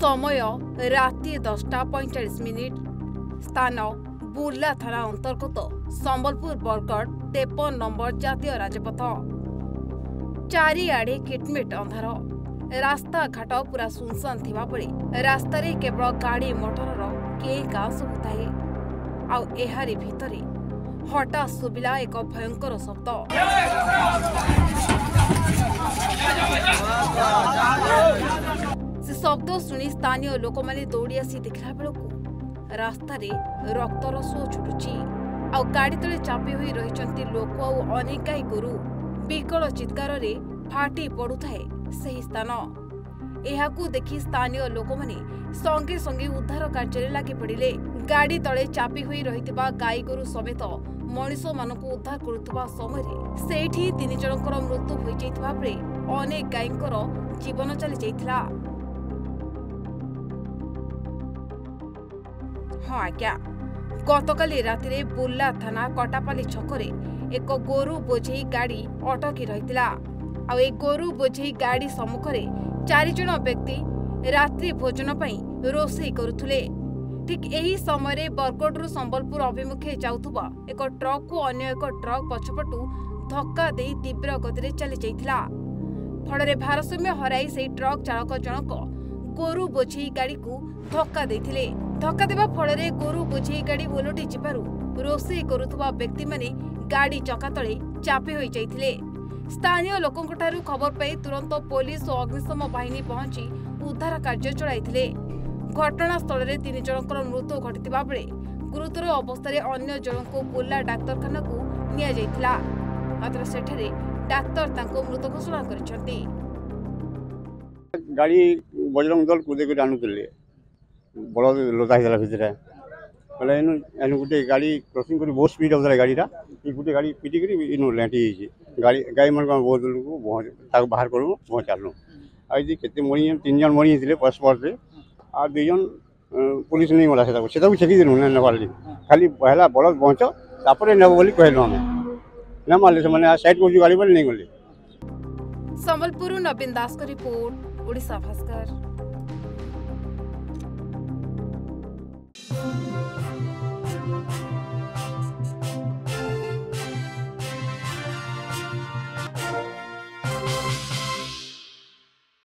ସମୟ ରାତି ଦଶଟା ପଇଁଚାଳିଶ ମିନିଟ୍। ସ୍ଥାନ ବୁର୍ଲା ଥାନା ଅନ୍ତର୍ଗତ ସମ୍ବଲପୁର ବରଗଡ଼ ତେପନ ନମ୍ବର ଜାତୀୟ ରାଜପଥ। ଚାରିଆଡ଼େ କିଟମିଟ ଅନ୍ଧାର। ରାସ୍ତାଘାଟ ପୁରା ସୁନସାନ ଥିବାବେଳେ ରାସ୍ତାରେ କେବଳ ଗାଡ଼ି ମଟରର କେଁ କାଁ ଶୁଭୁଥାଏ ଆଉ ଏହାରି ଭିତରେ ହଠାତ୍ ଶୁଭିଲା ଏକ ଭୟଙ୍କର ଶବ୍ଦ। ସେ ଶବ୍ଦ ଶୁଣି ସ୍ଥାନୀୟ ଲୋକମାନେ ଦୌଡ଼ି ଆସି ଦେଖିଲା ବେଳକୁ ରାସ୍ତାରେ ରକ୍ତର ସୁଅ ଛୁଟୁଛି। ଆଉ ଗାଡ଼ି ତଳେ ଚାପି ହୋଇ ରହିଛନ୍ତି ଲୋକ ଆଉ ଅନେକ ଗାଈ ଗୋରୁ। ବିକଳ ଚିତ୍କାରରେ ଫାଟି ପଡୁଥାଏ ସେହି ସ୍ଥାନ। ଏହାକୁ ଦେଖି ସ୍ଥାନୀୟ ଲୋକମାନେ ସଙ୍ଗେ ସଙ୍ଗେ ଉଦ୍ଧାର କାର୍ଯ୍ୟରେ ଲାଗି ପଡ଼ିଲେ ଗାଡ଼ି ତଳେ ଚାପି ହୋଇ ରହିଥିବା ଗାଈ ଗୋରୁ ସମେତ ମଣିଷମାନଙ୍କୁ ଉଦ୍ଧାର କରୁଥିବା ସମୟରେ ସେଇଠି ତିନି ଜଣଙ୍କର ମୃତ୍ୟୁ ହୋଇଯାଇଥିବା ବେଳେ ଅନେକ ଗାଈଙ୍କର ଜୀବନ ଚାଲି ଯାଇଥିଲା ହଁ ଆଜ୍ଞା। ଗତକାଲି ରାତିରେ ବୁର୍ଲା ଥାନା କଟାପାଲି ଛକରେ ଏକ ଗୋରୁ ବୋଝେଇ ଗାଡ଼ି ଅଟକି ରହିଥିଲା। ଆଉ ଏ ଗୋରୁ ବୋଝେଇ ଗାଡ଼ି ସମ୍ମୁଖରେ ଚାରିଜଣ ବ୍ୟକ୍ତି ରାତ୍ରି ଭୋଜନ ପାଇଁ ରୋଷେଇ କରୁଥିଲେ। ଠିକ୍ ଏହି ସମୟରେ ବରଗଡ଼ରୁ ସମ୍ବଲପୁର ଅଭିମୁଖେ ଯାଉଥିବା ଏକ ଟ୍ରକକୁ ଅନ୍ୟ ଏକ ଟ୍ରକ୍ ପଛପଟୁ ଧକ୍କା ଦେଇ ତୀବ୍ର ଗତିରେ ଚାଲି ଯାଇଥିଲା ଫଳରେ ଭାରସାମ୍ୟ ହରାଇ ସେହି ଟ୍ରକ୍ ଚାଳକ ଜଣକ ଗୋରୁ ବୋଝେଇ ଗାଡ଼ିକୁ ଧକ୍କା ଦେଇଥିଲେ। ଧକ୍କା ଦେବା ଫଳରେ ଗୋରୁ ବୋଝେଇ ଗାଡ଼ି ଓଲଟି ଯିବାରୁ ରୋଷେଇ କରୁଥିବା ବ୍ୟକ୍ତିମାନେ ଗାଡ଼ି ଚକା ତଳେ ଚାପି ହୋଇଯାଇଥିଲେ। ସ୍ଥାନୀୟ ଲୋକଙ୍କଠାରୁ ଖବର ପାଇ ତୁରନ୍ତ ପୋଲିସ ଓ ଅଗ୍ନିଶମ ବାହିନୀ ପହଞ୍ଚି ଉଦ୍ଧାର କାର୍ଯ୍ୟ ଚଳାଇଥିଲେ। ଘଟଣାସ୍ଥଳରେ ତିନି ଜଣଙ୍କର ମୃତ୍ୟୁ ଘଟିଥିବା ବେଳେ ଗୁରୁତର ଅବସ୍ଥାରେ ଅନ୍ୟ ଜଣଙ୍କୁ ବୁର୍ଲା ଡାକ୍ତରଖାନାକୁ ନିଆଯାଇଥିଲା। ମାତ୍ର ସେଠାରେ ଡାକ୍ତର ତାଙ୍କୁ ମୃତ ଘୋଷଣା କରିଛନ୍ତି। ଗାଡ଼ି ବଜରଙ୍ଗ ଦଳ କୁଦେଇ କରି ଆଣୁଥିଲେ। ବଡ଼ ଲୋଦା ହେଇଥିଲା ଭିତରେ। ବୋଲେ ଏନୁ ଏନୁ ଗୋଟେ ଗାଡ଼ି କ୍ରସିଂ କରି ବହୁତ ସ୍ପିଡ଼ ହେଉଥିଲା ଗାଡ଼ିଟା। ଏ ଗୋଟେ ଗାଡ଼ି ପିଟିକିରି ଇନୁ ଲେଣ୍ଟି ହେଇଛି। ଗାଡ଼ି ଗାଈମାନଙ୍କୁ ଆମେ ବହୁତ ଲୋକ ତାକୁ ବାହାର କରୁ ପହଞ୍ଚାଲୁ ଆଉ ଏଠି କେତେ ମରି ତିନି ଜଣ ମରି ଯାଇଥିଲେ ପରସ୍ପରରେ ଆଉ ଦୁଇ ଜଣ ପୋଲିସ ନେଇଗଲା ସେଟାକୁ ସେଟାକୁ ଛେକିଦେଲୁ ନା ନେବାର ଲାଗି ଖାଲି ହେଲା ବଳଦ ପହଞ୍ଚ ତାପରେ ନେବ ବୋଲି କହିଲୁ ଆମେ ନା ମାରିଲେ ସେମାନେ ସାଇଡ୍ କରୁଛୁ ଗାଡ଼ି ବୋଲି ନେଇଗଲେ ସମ୍ବଲପୁରରୁ ନବୀନ ଦାସଙ୍କ ରିପୋର୍ଟ ଓଡ଼ିଶା ଭାସ୍କର